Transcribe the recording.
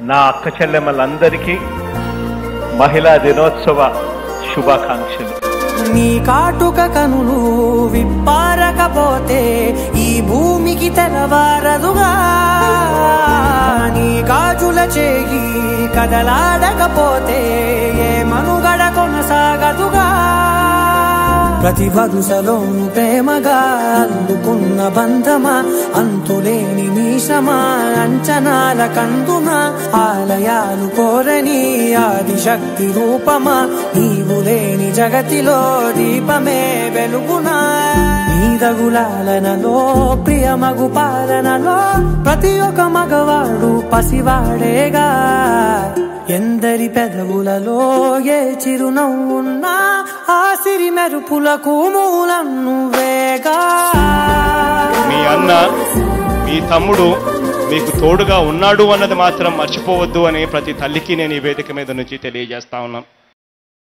నా అక్క చెల్లెమ్మలందరికీ మహిళా దినోత్సవ శుభాకాంక్షలు. నీ కాటుక కనులు విప్పారకపోతే ఈ భూమికి తెలవారదుగా నీ గాజుల చేయి కదలాడకపోతే ఏ మనుగడ కొనసాగదుగా. ప్రతి వరుసలోను ప్రేమగా ఉన్న బంధమా? అంతులేని మీసమా? అంచనాల కందున ఆలయాలు కోరని ఆదిశక్తి రూపమా? నీవు లేని జగతిలో దీపమే వెలుగునా? నీదగులాలనలో ప్రియమగు పాలనలో ప్రతి ఒక్క మగవాడు పసివాడేగా? ఎందరి పెదవులలో ఏ చిరునవ్వున్నా ఆ సిరి మెరుపులకు మూలం నువ్వేగా మీ తమ్ముడు మీకు తోడుగా ఉన్నాడు అన్నది మాత్రం మర్చిపోవద్దు అని ప్రతి తల్లికి నేను ఈ వేదిక మీద నుంచి తెలియజేస్తా ఉన్నాను.